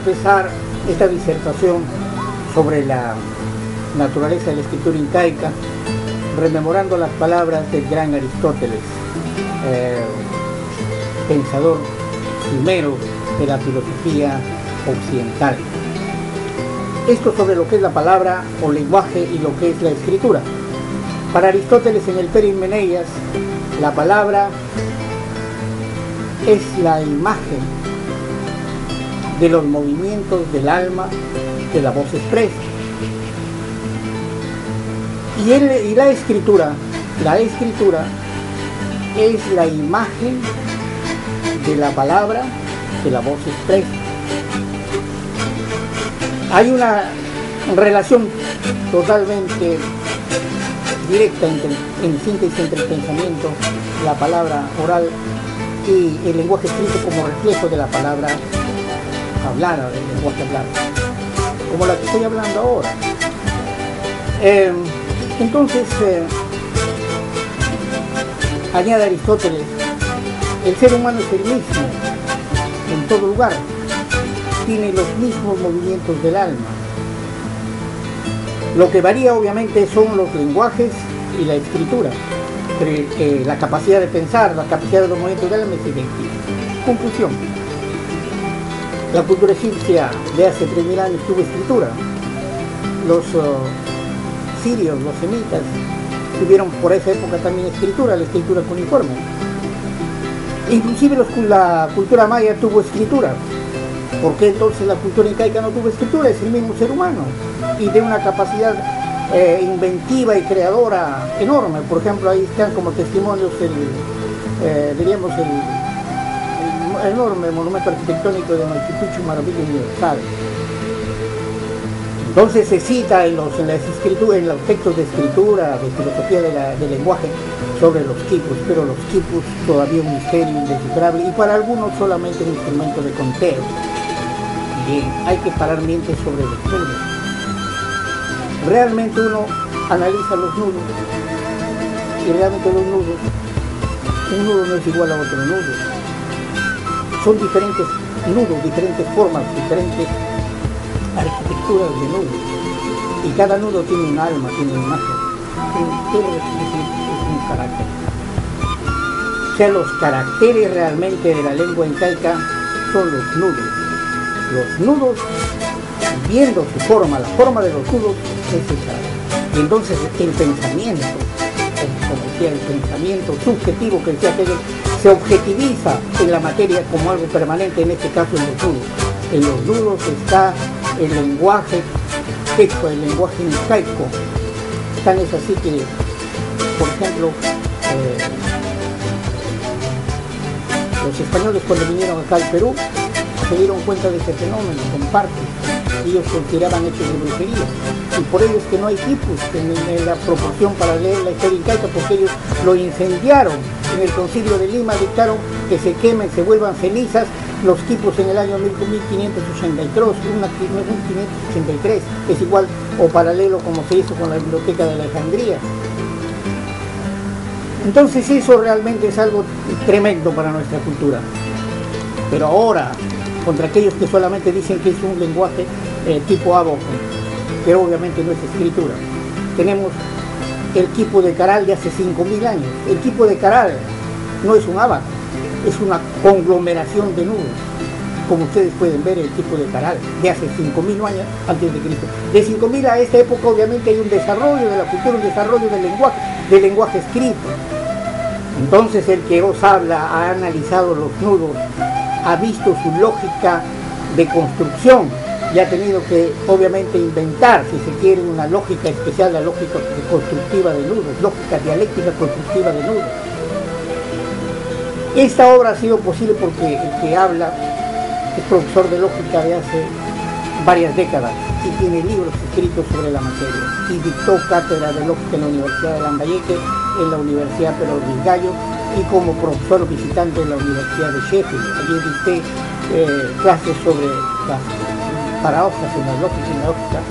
empezar esta disertación sobre la naturaleza de la escritura incaica, rememorando las palabras del gran Aristóteles, eh, pensador primero de la filosofía occidental. Esto sobre lo que es la palabra o lenguaje y lo que es la escritura. Para Aristóteles en el Perimeneias, la palabra es la imagen de los movimientos del alma que la voz expresa. Y, y la escritura, la escritura es la imagen de la palabra que la voz expresa. Hay una relación totalmente directa en síntesis entre el pensamiento, la palabra oral y el lenguaje escrito como reflejo de la palabra hablada, del lenguaje hablado, como la que estoy hablando ahora. Em, entonces, eh, añade Aristóteles, el ser humano es el mismo en todo lugar, tiene los mismos movimientos del alma. Lo que varía obviamente son los lenguajes y la escritura, pero eh, la capacidad de pensar, la capacidad de los movimientos del alma es idéntica. Conclusión. La cultura egipcia de hace 3.000 años tuvo escritura. Los uh, sirios, los semitas, tuvieron por esa época también escritura, la escritura cuneiforme. Inclusive la cultura maya tuvo escritura. ¿Por qué entonces la cultura incaica no tuvo escritura? Es el mismo ser humano y de una capacidad eh, inventiva y creadora enorme. Por ejemplo, ahí están como testimonios el, eh, diríamos, el, enorme monumento arquitectónico de Machu Maravilla Universal. Entonces se cita en los, en las escrituras, en los textos de escritura, de filosofía del lenguaje, sobre los quipus, pero los quipus todavía un misterio indescifrable y para algunos solamente un instrumento de conteo. Bien, hay que parar mientes sobre los nudos. Realmente uno analiza los nudos y realmente los nudos, un nudo no es igual a otro nudo. Son diferentes nudos, diferentes formas, diferentes arquitecturas de nudos. Y cada nudo tiene un alma, tiene una imagen, tiene, un carácter. O sea, los caracteres realmente de la lengua incaica son los nudos. Los nudos, viendo su forma, la forma de los nudos, es esa. Y entonces el pensamiento, como decía, el pensamiento subjetivo que decía Hegel, se objetiviza en la materia como algo permanente, en este caso en los nudos. En los nudos está el lenguaje quechua, el lenguaje incaico. Tan es así que, por ejemplo, eh, los españoles cuando vinieron acá al Perú se dieron cuenta de ese fenómeno, en parte. Ellos consideraban hechos de brujería. Y por ello es que no hay tipos en, la proporción para leer la historia incaica, porque ellos lo incendiaron. En el concilio de Lima dictaron que se quemen, se vuelvan cenizas los tipos en el año 1583, 1583, es igual o paralelo como se hizo con la biblioteca de Alejandría. Entonces eso realmente es algo tremendo para nuestra cultura. Pero ahora, contra aquellos que solamente dicen que es un lenguaje eh, tipo abogado, que obviamente no es escritura, tenemos el tipo de Caral de hace 5.000 años. El tipo de Caral no es un abaco, es una conglomeración de nudos, como ustedes pueden ver el tipo de caral de hace 5.000 años antes de Cristo. De 5.000 a esta época obviamente hay un desarrollo de la cultura, un desarrollo del lenguaje, del lenguaje escrito. Entonces el que os habla ha analizado los nudos, ha visto su lógica de construcción y ha tenido que obviamente inventar, si se quiere, una lógica especial, la lógica constructiva de nudos, lógica dialéctica constructiva de nudos. Esta obra ha sido posible porque el que habla es profesor de lógica de hace varias décadas y tiene libros escritos sobre la materia y dictó cátedra de lógica en la Universidad de Lambayeque, en la Universidad Pedro Gallo y como profesor visitante en la Universidad de Sheffield. Allí dicté eh, clases sobre las paradojas en la lógica,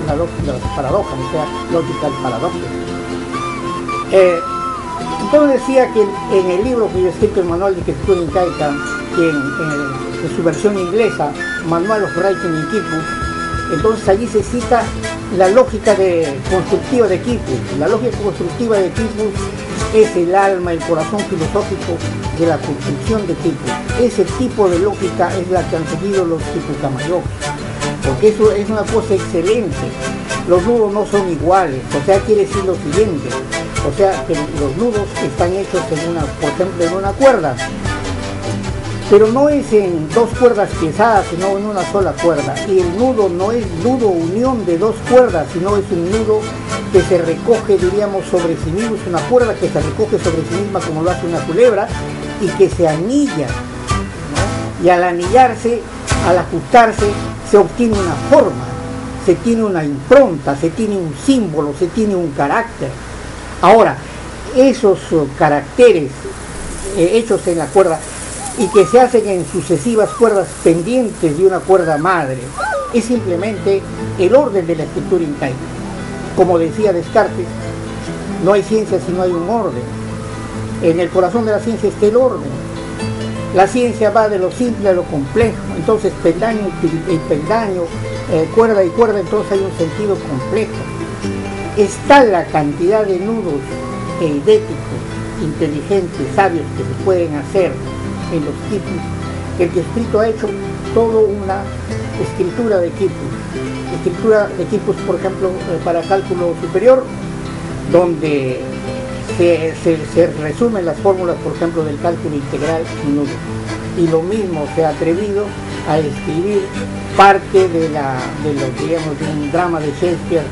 en la lógica, en las paradojas, o sea, lógica. Eh, entonces decía que en el libro que yo he escrito, el manual de escritura incaica, que en, su versión inglesa, Manual of Writing in Kipus, entonces allí se cita la lógica de, constructiva de Kipus. La lógica constructiva de Kipus es el alma, el corazón filosófico de la construcción de Kipus. Ese tipo de lógica es la que han seguido los Kipukamayok, porque eso es una cosa excelente. Los nudos no son iguales, o sea, quiere decir lo siguiente, o sea, que los nudos están hechos en una, por ejemplo, en una cuerda, pero no es en dos cuerdas pesadas, sino en una sola cuerda. Y el nudo no es nudo unión de dos cuerdas, sino es un nudo que se recoge, diríamos, sobre sí mismo, es una cuerda que se recoge sobre sí misma como lo hace una culebra y que se anilla. Y al anillarse, al ajustarse, se obtiene una forma, se tiene una impronta, se tiene un símbolo, se tiene un carácter. Ahora, esos caracteres eh, hechos en la cuerda y que se hacen en sucesivas cuerdas pendientes de una cuerda madre. Es simplemente el orden de la escritura incaica. Como decía Descartes, no hay ciencia si no hay un orden. En el corazón de la ciencia está el orden. La ciencia va de lo simple a lo complejo, entonces peldaño y peldaño, eh, cuerda y cuerda, entonces hay un sentido complejo. Está la cantidad de nudos eidéticos, inteligentes, sabios que se pueden hacer en los tipos, el que escrito ha hecho toda una escritura de equipos, escritura de equipos, por ejemplo, eh, para cálculo superior, donde se, resumen las fórmulas, por ejemplo, del cálculo integral Y lo mismo se ha atrevido a escribir parte de, la, de lo digamos, de un drama de Shakespeare,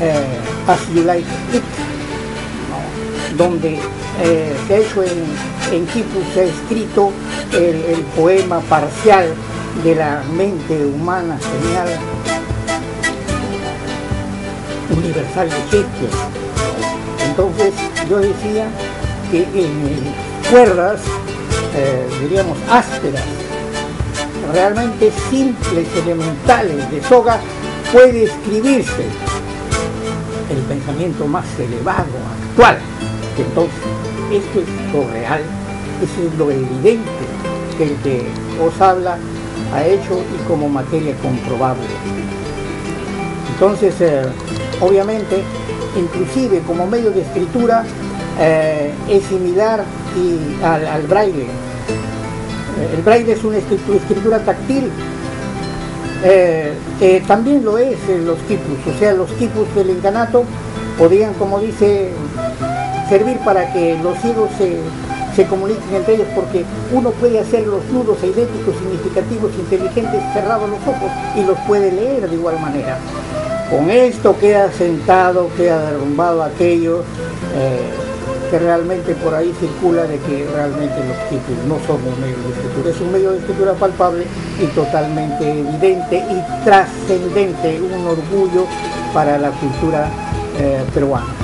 eh, As You Like It, donde eh, se ha hecho en, en se ha escrito el, poema parcial de la mente humana genial universal de Shakespeare. Entonces yo decía que en cuerdas, eh, diríamos ásperas, realmente simples, elementales, de soga, puede escribirse el pensamiento más elevado, actual. Entonces, esto es lo real, eso es lo evidente que el que os habla ha hecho y como materia comprobable. Entonces, eh, obviamente, inclusive como medio de escritura, eh, es similar al, braille. Eh, el braille es una escritura, táctil, también lo es los tipos, o sea, los tipos del encanato podrían, como dice servir para que los ciegos se, comuniquen entre ellos, porque uno puede hacer los nudos idénticos, significativos, inteligentes, cerrados los ojos y los puede leer de igual manera. Con esto queda sentado, queda derrumbado aquello eh, que realmente por ahí circula de que realmente los títulos no son un medio de escritura, es un medio de escritura palpable y totalmente evidente y trascendente, un orgullo para la cultura eh, peruana.